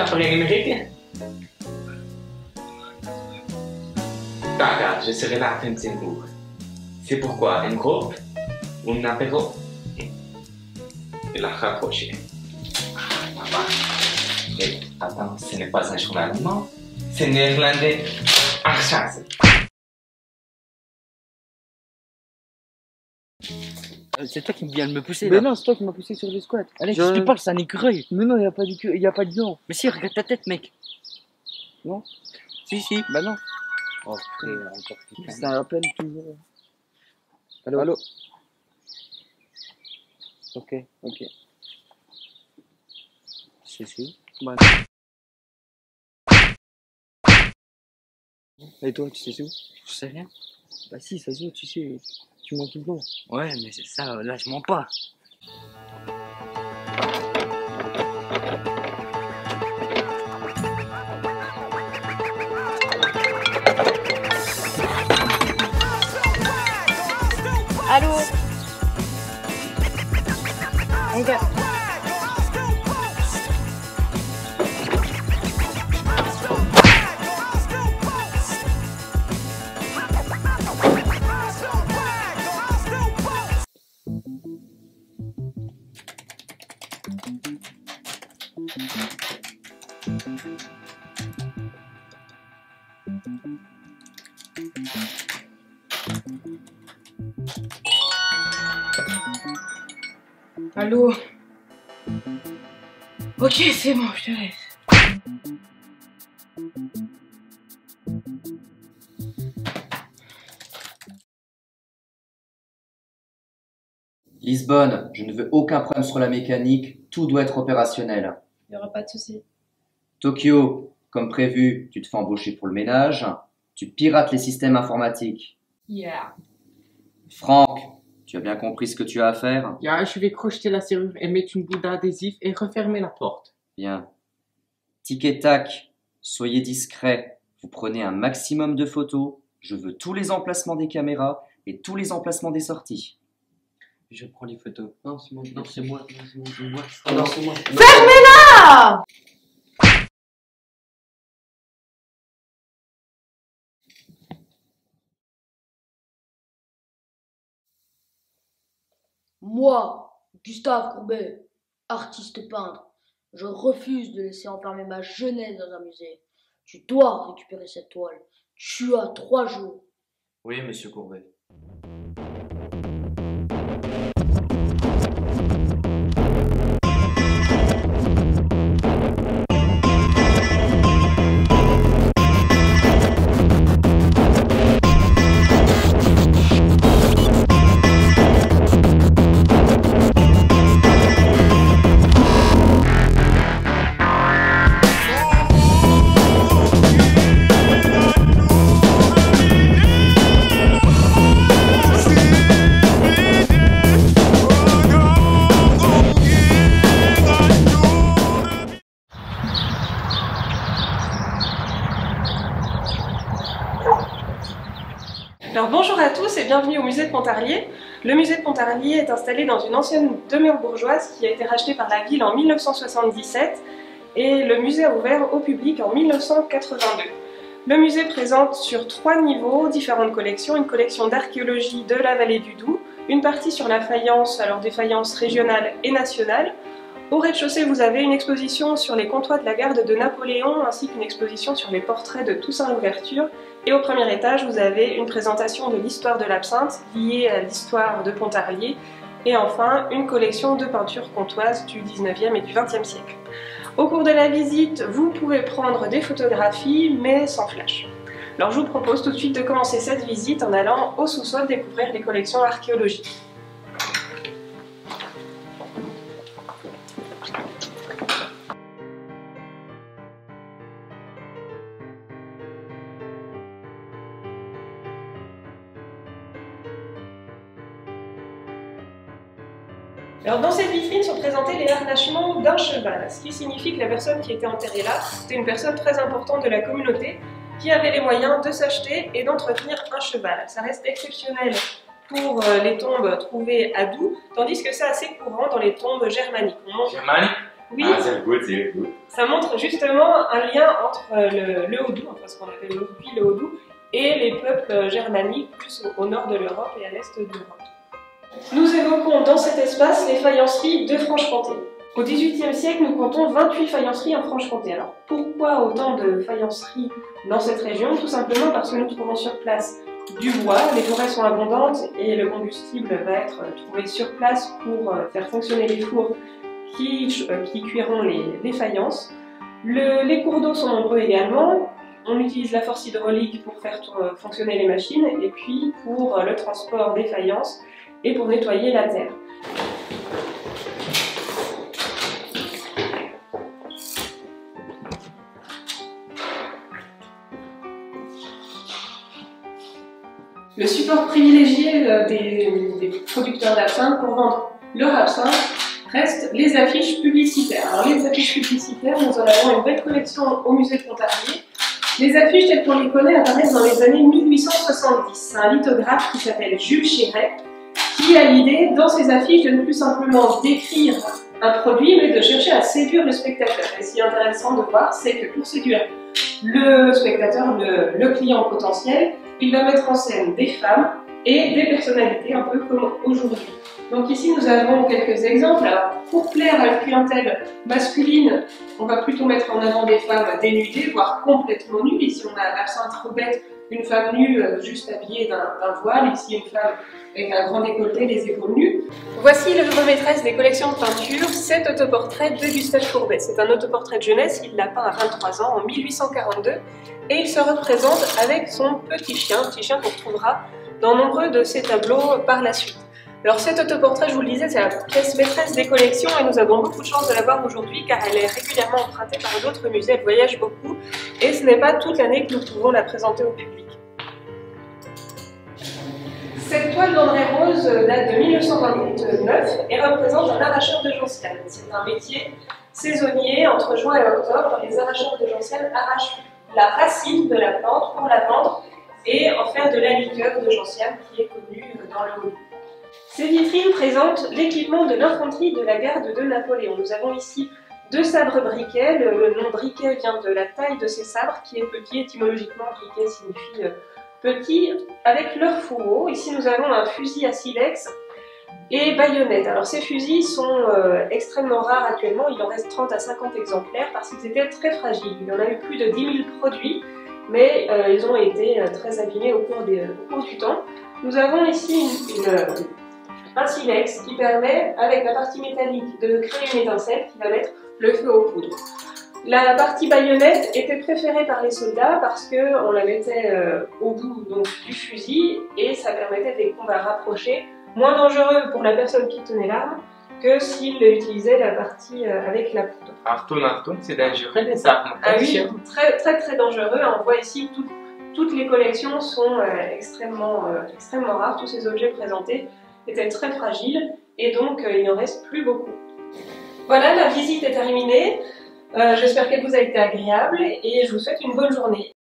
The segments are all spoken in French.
appareil numérique D'accord, je serai là à 25 jours. C'est pourquoi un groupe, apéro et la rapprocher. Mais attends, ce n'est pas un journal allemand, c'est néerlandais. Ah, C'est toi qui viens de me pousser Mais là. non, c'est toi qui m'as poussé sur le squat. Allez, Je- si tu parles, c'est un écureuil. Mais non, il a pas de queue, y a pas de dents. Mais si, regarde ta tête, mec. Non. Si, si. Bah non. Oh, frère, encore putain. C'est un appel toujours. Allô Allô Ok, Ok. si, si. Bah. Et toi, tu sais c'est où? Je sais rien. Bah si, ça se voit, tu sais. Tu mens tout le temps. Ouais, mais c'est ça, là, je mens pas. Allô Allô Ok, c'est bon, je te laisse. Lisbonne, je ne veux aucun problème sur la mécanique, tout doit être opérationnel. Il n'y aura pas de souci. Tokyo, comme prévu, tu te fais embaucher pour le ménage, tu pirates les systèmes informatiques. Yeah. Franck, tu as bien compris ce que tu as à faire? Ja, je vais crocheter la serrure et mettre une boule d'adhésif et refermer la porte. Bien. Tic et tac, soyez discret, vous prenez un maximum de photos, je veux tous les emplacements des caméras et tous les emplacements des sorties. Je prends les photos. Non, c'est moi. Non, c'est moi. Non, c'est moi. c'est moi. Non, moi. Gustave Courbet, artiste peintre, je refuse de laisser enfermer ma jeunesse dans un musée. Tu dois récupérer cette toile. Tu as trois jours. Oui, monsieur Courbet. Le musée de Pontarlier est installé dans une ancienne demeure bourgeoise qui a été rachetée par la ville en 1977 et le musée a ouvert au public en 1982. Le musée présente sur trois niveaux différentes collections, une collection d'archéologie de la vallée du Doubs, une partie sur la faïence, alors des faïences régionales et nationales. Au rez-de-chaussée, vous avez une exposition sur les comtois de la garde de Napoléon ainsi qu'une exposition sur les portraits de Toussaint Louverture et au premier étage, vous avez une présentation de l'histoire de l'absinthe liée à l'histoire de Pontarlier. Et enfin, une collection de peintures comtoises du 19e et du 20e siècle. Au cours de la visite, vous pouvez prendre des photographies, mais sans flash. Alors je vous propose tout de suite de commencer cette visite en allant au sous-sol découvrir les collections archéologiques. Alors dans cette vitrine sont présentés les harnachements d'un cheval, ce qui signifie que la personne qui était enterrée là, c'était une personne très importante de la communauté qui avait les moyens de s'acheter et d'entretenir un cheval. Ça reste exceptionnel pour euh, les tombes trouvées à Doubs, tandis que c'est assez courant dans les tombes germaniques. On Germanique Oui, Ah, good, good. ça montre justement un lien entre euh, le, le Haut-Doubs, enfin ce qu'on appelle aujourd'hui le Haut-Doubs, et les peuples euh, germaniques plus au, au nord de l'Europe et à l'est de l'Europe. Nous évoquons dans cet espace les faïenceries de Franche-Comté. Au XVIIIe siècle, nous comptons 28 faïenceries en Franche-Comté. Alors pourquoi autant de faïenceries dans cette région? Tout simplement parce que nous trouvons sur place du bois, les forêts sont abondantes et le combustible va être trouvé sur place pour euh, faire fonctionner les fours qui, euh, cuiront les, faïences. Le- les cours d'eau sont nombreux également. On utilise la force hydraulique pour faire euh, fonctionner les machines et puis pour le transport des faïences et pour nettoyer la terre. Le support privilégié euh, des, producteurs d'absinthe pour vendre leur absinthe reste les affiches publicitaires. Alors les affiches publicitaires, nous en avons une belle collection au musée de Pontarlier. Les affiches telles qu'on les connaît apparaissent dans les années 1870. C'est un lithographe qui s'appelle Jules Chéret qui a l'idée dans ses affiches de ne plus simplement décrire un produit mais de chercher à séduire le spectateur. Et ce qui est intéressant de voir, c'est que pour séduire le spectateur, le, client potentiel, il va mettre en scène des femmes et des personnalités un peu comme aujourd'hui. Donc ici nous avons quelques exemples. Alors, pour plaire à une clientèle masculine, on va plutôt mettre en avant des femmes dénudées, voire complètement nues. Ici on a l'absinthe Robette, une femme nue euh, juste habillée d'un voile. Ici une femme avec un grand décolleté, les épaules nues. Voici l'œuvre maîtresse des collections de peinture, cet autoportrait de Gustave Courbet. C'est un autoportrait de jeunesse, il l'a peint à 23 ans en 1842 et il se représente avec son petit chien, petit chien qu'on retrouvera dans nombreux de ses tableaux par la suite. Alors cet autoportrait, je vous le disais, c'est la pièce maîtresse des collections et nous avons beaucoup de chance de la voir aujourd'hui car elle est régulièrement empruntée par d'autres musées, elle voyage beaucoup et ce n'est pas toute l'année que nous pouvons la présenter au public. Cette toile d'André Rose date de 1929 et représente un arracheur de gentiane. C'est un métier saisonnier entre juin et octobre. Les arracheurs de gentiane arrachent la racine de la plante pour la vendre et en faire de la liqueur de gentiane qui est connue dans le monde. Ces vitrines présentent l'équipement de l'infanterie de la garde de Napoléon. Nous avons ici deux sabres briquets. Le, nom briquet vient de la taille de ces sabres qui est petit. Étymologiquement, briquet signifie euh, petit, avec leur fourreau. Ici, nous avons un fusil à silex et baïonnette. Alors, ces fusils sont euh, extrêmement rares actuellement. Il en reste 30 à 50 exemplaires parce qu'ils étaient très fragiles. Il y en a eu plus de 10 000 produits, mais euh, ils ont été très abîmés au cours, du temps. Nous avons ici une- un silex qui permet, avec la partie métallique, de créer une étincelle qui va mettre le feu aux poudres. La partie baïonnette était préférée par les soldats parce qu'on la mettait euh, au bout donc, du fusil et ça permettait des combats rapprochés, moins dangereux pour la personne qui tenait l'arme que s'il utilisait la partie euh, avec la poudre. Artoun, Artoun, c'est dangereux les armes. Ah oui, très très très dangereux. On voit ici que tout- toutes les collections sont euh, extrêmement, extrêmement rares. Tous ces objets présentés étaient très fragiles et donc euh, il n'en reste plus beaucoup. Voilà, la visite est terminée. Euh, J'espère qu'elle vous a été agréable et je vous souhaite une bonne journée.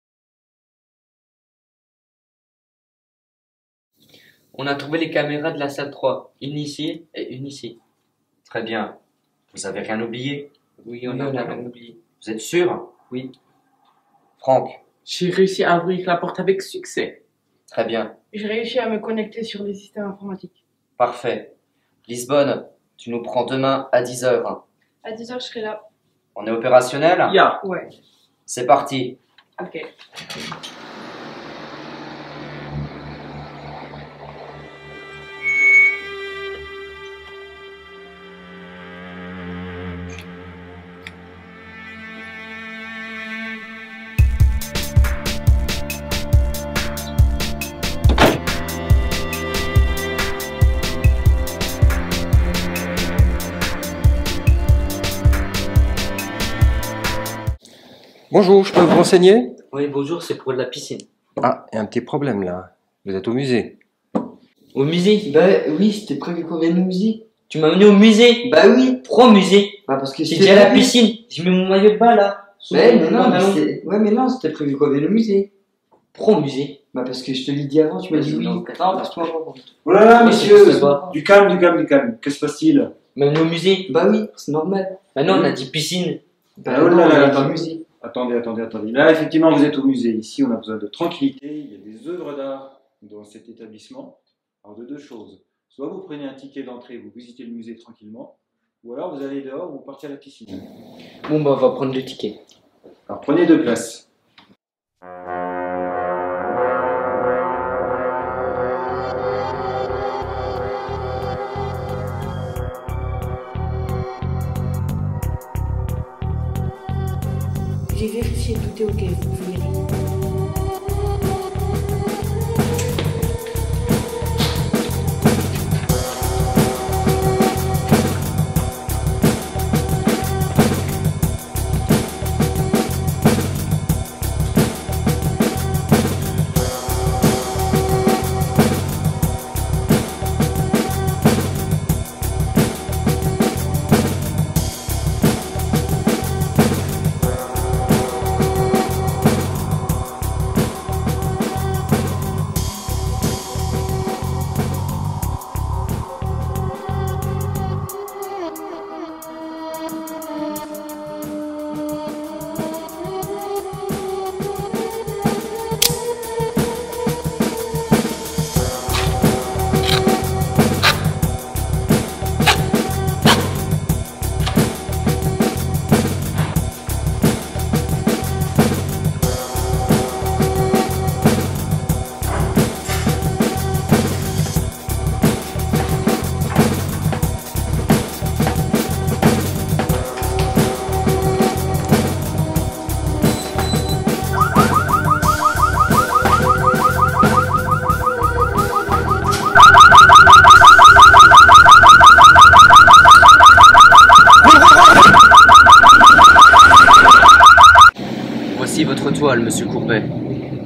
On a trouvé les caméras de la salle 3. Une ici et une ici. Très bien. Vous avez rien oublié? Oui, on Oui, a on a rien oublié. Vous êtes sûr? Oui. Franck, J'ai réussi à ouvrir la porte avec succès. très bien. J'ai réussi à me connecter sur les systèmes informatiques. Parfait. Lisbonne, tu nous prends demain à 10h. À 10h, je serai là. On est opérationnel? Ya. Ouais. C'est parti. Ok. Bonjour, je peux vous renseigner Oui, bonjour, c'est pour la piscine. Ah, il y a un petit problème là. Vous êtes au musée. Au musée? Bah oui, c'était prévu qu'on vienne au musée. Tu m'as amené au musée? Bah oui. Pourquoi au musée? Bah parce que J'ai c'était dit à la prévu. piscine. J'ai mis mon maillot de bain là. Ouais, mais non, mais ouais, mais non, c'était prévu qu'on vienne au musée. Pourquoi au musée? Bah parce que je te l'ai dit avant, tu m'as dit oui. Non, Non, parce que toi, pas. Oh là là, pas. Du calme, du calme, du calme. Que se passe-t-il? Amené au musée? Bah oui, c'est normal. Bah non, on a dit piscine. Bah oh non, là on là, dans le attendez. musée. Attendez, attendez, attendez. Là, effectivement, vous êtes au musée. Ici, on a besoin de tranquillité. Il y a des œuvres d'art dans cet établissement. Alors, de deux choses. Soit vous prenez un ticket d'entrée, vous visitez le musée tranquillement, ou alors vous allez dehors, vous partez à la piscine. Bon, bah on va prendre le ticket. Alors, prenez deux places. J'ai vérifié, tout est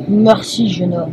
Merci, jeune homme.